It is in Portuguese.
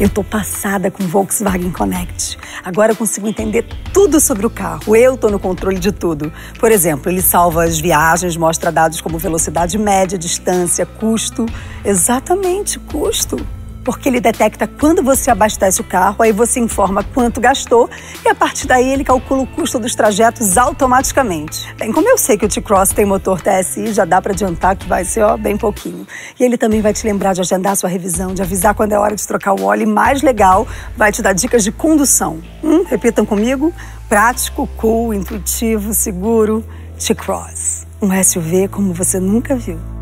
Eu tô passada com o Volkswagen Connect. Agora eu consigo entender tudo sobre o carro. Eu tô no controle de tudo. Por exemplo, ele salva as viagens, mostra dados como velocidade média, distância, custo. Exatamente, custo porque ele detecta quando você abastece o carro, aí você informa quanto gastou e a partir daí ele calcula o custo dos trajetos automaticamente. Bem, como eu sei que o T-Cross tem motor TSI, já dá para adiantar que vai ser ó, bem pouquinho. E ele também vai te lembrar de agendar sua revisão, de avisar quando é hora de trocar o óleo e mais legal, vai te dar dicas de condução. Hum, repitam comigo: prático, cool, intuitivo, seguro. T-Cross. Um SUV como você nunca viu.